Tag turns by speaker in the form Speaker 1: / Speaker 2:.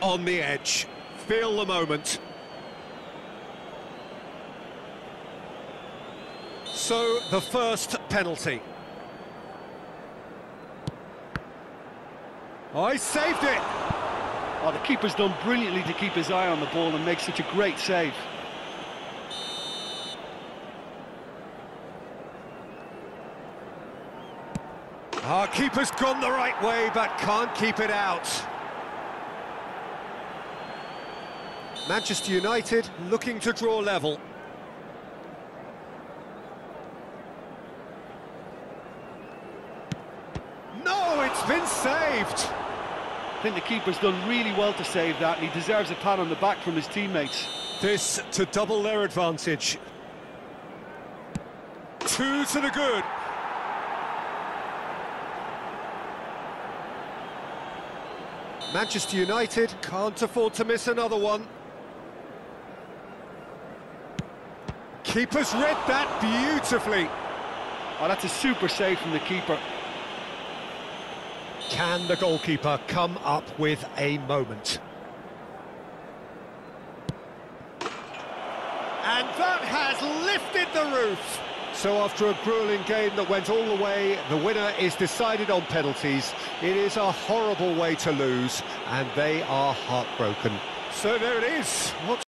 Speaker 1: on the edge. Feel the moment. So, the first penalty. I saved it!
Speaker 2: Oh, the keeper's done brilliantly to keep his eye on the ball and make such a great save.
Speaker 1: Our keeper's gone the right way, but can't keep it out. Manchester United looking to draw level. No, it's been saved!
Speaker 2: I think the keeper's done really well to save that, and he deserves a pat on the back from his teammates.
Speaker 1: This to double their advantage. Two to the good. Manchester United can't afford to miss another one. Keeper's read that beautifully.
Speaker 2: Oh, that's a super save from the keeper.
Speaker 1: Can the goalkeeper come up with a moment? And that has lifted the roof. So after a grueling game that went all the way, the winner is decided on penalties. It is a horrible way to lose, and they are heartbroken. So there it is. What's